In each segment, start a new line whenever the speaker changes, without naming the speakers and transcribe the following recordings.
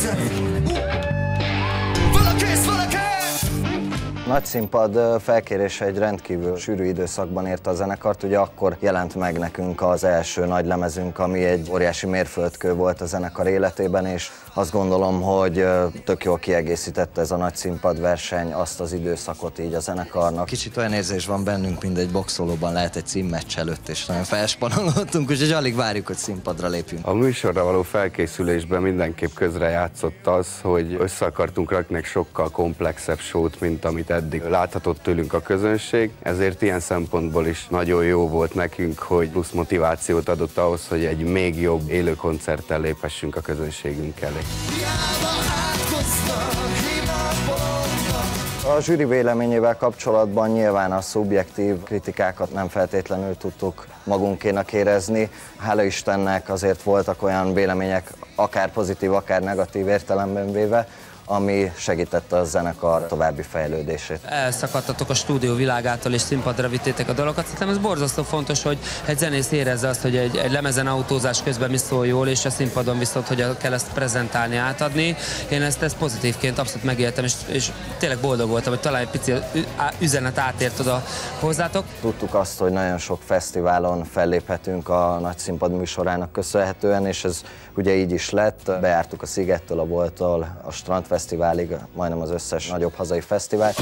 Jackson. Nagy színpad felkérése egy rendkívül sűrű időszakban érte a zenekart, ugye akkor jelent meg nekünk az első nagy lemezünk, ami egy óriási mérföldkő volt a zenekar életében, és azt gondolom, hogy tök jól kiegészítette ez a nagy színpad verseny azt az időszakot így a zenekarnak. Kicsit olyan érzés van bennünk, mint egy boxolóban lehet egy címmeccs előtt, és nagyon felspanolódtunk, úgyhogy alig várjuk, hogy színpadra lépjünk.
A műsorra való felkészülésben mindenképp közre játszott az, hogy össze akartunk rakni sokkal komplexebb sót, mint amit eddig láthatott tőlünk a közönség, ezért ilyen szempontból is nagyon jó volt nekünk, hogy plusz motivációt adott ahhoz, hogy egy még jobb élő koncerttel léphessünk a közönségünk elé.
A zsűri véleményével kapcsolatban nyilván a szubjektív kritikákat nem feltétlenül tudtuk magunkénak érezni. Hála Istennek azért voltak olyan vélemények, akár pozitív, akár negatív értelemben véve, ami segítette a zenekar további fejlődését.
Elszakadtatok a stúdió világától és színpadra vittétek a dolgokat. Szerintem ez borzasztó fontos, hogy egy zenész érezze azt, hogy egy, egy lemezen autózás közben mi szól jól, és a színpadon viszont, hogy kell ezt prezentálni, átadni. Én ezt, ezt pozitívként abszolút megéltem, és, és tényleg boldog voltam, hogy talán egy pici üzenet átért oda hozzátok.
Tudtuk azt, hogy nagyon sok fesztiválon felléphetünk a nagy színpad műsorának köszönhetően, és ez ugye így is lett. Bejártuk a Szigettől, a Bolttól, a Strand Fesztiválig, majdnem az összes nagyobb hazai fesztivál.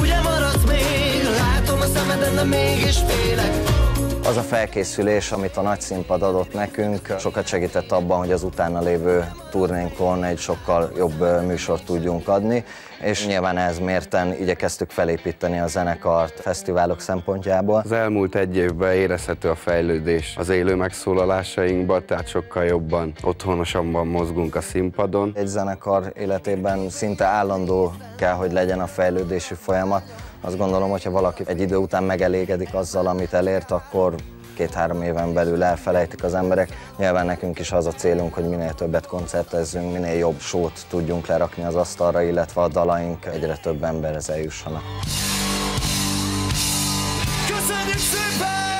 Ugye maradsz még, látom a szemeden, de mégis félek. Az a felkészülés, amit a nagy színpad adott nekünk, sokat segített abban, hogy az utána lévő turnénkon egy sokkal jobb műsort tudjunk adni, és nyilván ez mérten igyekeztük felépíteni a zenekart fesztiválok szempontjából.
Az elmúlt egy évben érezhető a fejlődés az élő megszólalásainkban, tehát sokkal jobban, otthonosabban mozgunk a színpadon.
Egy zenekar életében szinte állandó kell, hogy legyen a fejlődési folyamat, azt gondolom, hogyha valaki egy idő után megelégedik azzal, amit elért, akkor két-három éven belül elfelejtik az emberek. Nyilván nekünk is az a célunk, hogy minél többet koncertezzünk, minél jobb sót tudjunk lerakni az asztalra, illetve a dalaink egyre több emberhez eljussanak. Köszönjük szépen!